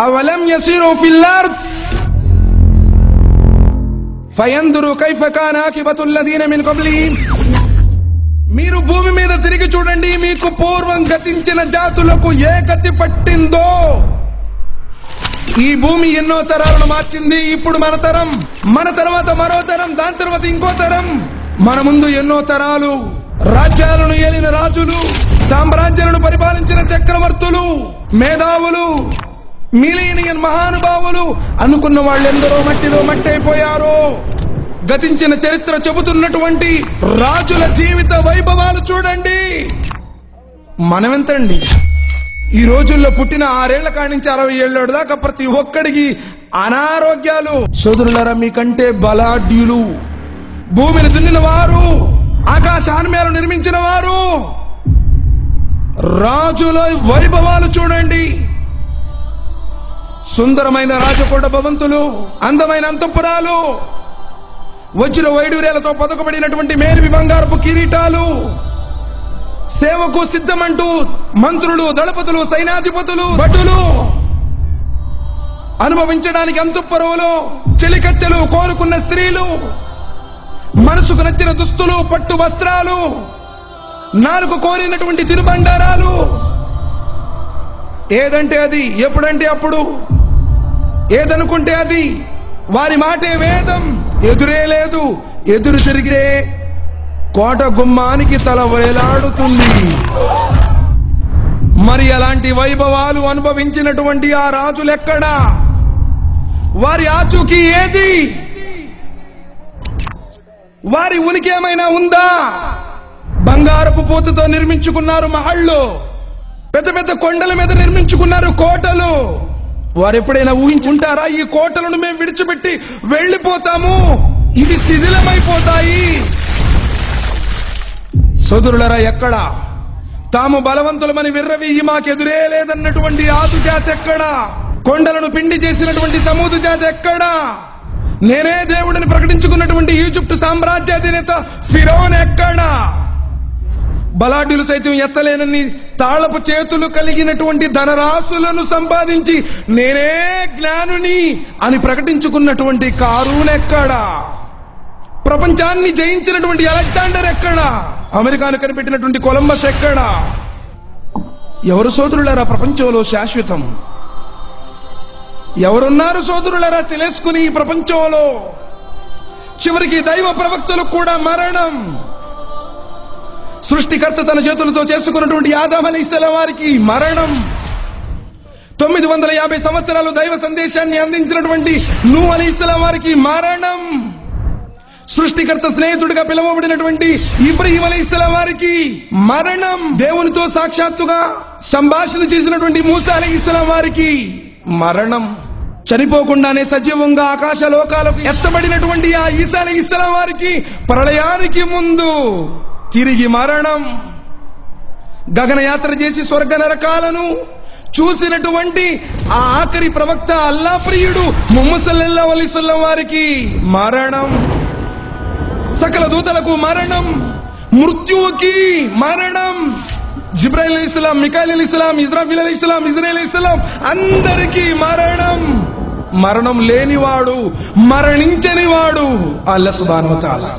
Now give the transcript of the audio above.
అవలం యసిరు ఫిల్లార్ ఫయందురు కైఫ కాన దీన మిన్ కబ్లిహిం మీరు భూమి మీద తిరిగి చూడండి మీకు పూర్వం గతించిన జాతులకు ఏ గతి పట్టిందో. ఈ భూమి ఎన్నో తరాలను మార్చింది ఇప్పుడు మన తరం మన తర్వాత మరో తరం దాని తర్వాత ఇంకో తరం. మన ముందు ఎన్నో తరాలు రాజ్యాలను ఏలిన రాజులు సామ్రాజ్యాలను పరిపాలించిన చక్రవర్తులు మేధావులు మిలీనియన్ మహానుభావులు అనుకున్న వాళ్ళెందరో మట్టిలో మట్టయిపోయారు గతించిన చరిత్ర చెబుతున్నటువంటి రాజుల జీవిత వైభవాలు చూడండి. మనమెంతండి? ఈ రోజుల్లో పుట్టిన ఆరేళ్ళ కాడి నుంచి అరవై ఏళ్ళ దాకా ప్రతి ఒక్కడికి అనారోగ్యాలు. సోదరులరా మీకంటే బలాఢ్యులు భూమిని దున్నిన వారు ఆకాశాన్మేలు నిర్మించిన వారు రాజుల వైభవాలు చూడండి. సుందరమైన రాజకోట భవంతులు అందమైన అంతఃపురాలు వచ్చిన వైడూర్యాలతో పదకబడినటువంటి మేలిమి బంగారపు కిరీటాలు సేవకు సిద్ధమంటూ మంత్రులు దళపతులు సైనాధిపతులు భటులు అనుభవించడానికి అంతుపరువులు చెలికత్తెలు కోరుకున్న స్త్రీలు మనసుకు నచ్చిన దుస్తులు పట్టు వస్త్రాలు నాలుగు కోరినటువంటి తిరుబండారాలు ఏదంటే అది ఎప్పుడంటే అప్పుడు. ఏదనుకుంటే అది. వారి మాటే వేదం. ఎదురే లేదు. ఎదురు తిరిగితే కోట గుమ్మానికి తల వేలాడుతుంది. మరి అలాంటి వైభవాలు అనుభవించినటువంటి ఆ రాజులెక్కడా? వారి ఆచూకీ ఏది? వారి ఉనికి ఏమైనా ఉందా? బంగారపు పూతతో నిర్మించుకున్నారు మహళ్ళు. పెద్ద పెద్ద కొండల మీద నిర్మించుకున్నారు కోటలు. వారు ఎప్పుడైనా ఊహించుంటారా? ఈ కోటలను మేము విడిచిపెట్టి వెళ్ళిపోతాము. ఇవి శిథిలమైపోతాయి. సోదరులరా ఎక్కడ? తాము బలవంతులమని విర్రవీయి మాకెదురే లేదన్నటువంటి ఆదు జాతి ఎక్కడ? కొండలను పిండి చేసినటువంటి సమూదు జాతి ఎక్కడ? నేనే దేవుడిని ప్రకటించుకున్నటువంటి ఈజిప్ట్ సామ్రాజ్యాధినేత ఫిరోన్ ఎక్కడ? బలాఢ్యులు సైతం ఎత్తలేనని తాళపు చేతులు కలిగినటువంటి ధనరాశులను సంపాదించి నేనే జ్ఞానుని అని ప్రకటించుకున్నటువంటి కారూనెక్కడా ప్రపంచాన్ని జయించినటువంటి అలెగ్జాండర్ ఎక్కడా? అమెరికాను కనిపెట్టినటువంటి కొలంబస్ ఎక్కడా? ఎవరు సోదరులారా ప్రపంచంలో శాశ్వతం? ఎవరున్నారు సోదరులారా తెలుసుకుని ఈ ప్రపంచంలో? చివరికి దైవ ప్రవక్తలు కూడా మరణం. సృష్టికర్త తన చేతులతో చేసుకున్నటువంటి ఆదాం అలీస్లాం వారికి మరణం. తొమ్మిది వందల యాభై సంవత్సరాలు దైవ సందేశాన్ని అందించినటువంటి నూ అలీస్లాం వారికి మరణం. సృష్టికర్త స్నేహితుడిగా పిలువబడినటువంటి ఇబ్రహీం అలీస్లాం వారికి మరణం. దేవునితో సాక్షాత్తుగా సంభాషణ చేసినటువంటి మూసా అలీస్లాం వారికి మరణం. చనిపోకుండానే సజీవంగా ఆకాశ లోకాలకు ఎత్తబడినటువంటి ఆ ఈసా అలీస్లాం వారికి ప్రళయానికి ముందు తిరిగి మరణం. గగనయాత్ర చేసి స్వర్గ నరకాలను చూసినటువంటి ఆ ఆఖరి ప్రవక్త అల్లా ప్రియుడు ముమ్మసల్లెల్లా వారికి మరణం. సకల దూతలకు మరణం. మృత్యువుకి మరణం. జిబ్రాయిల్ అలీ ఇస్లాం మికాయిల్ అలీ ఇస్లాం ఇజ్రాఫిల్ అలీ ఇస్లాం ఇజ్రాయిల్ అలీ ఇస్లాం అందరికీ మరణం. మరణం లేనివాడు మరణించని వాడు అల్ల తాలా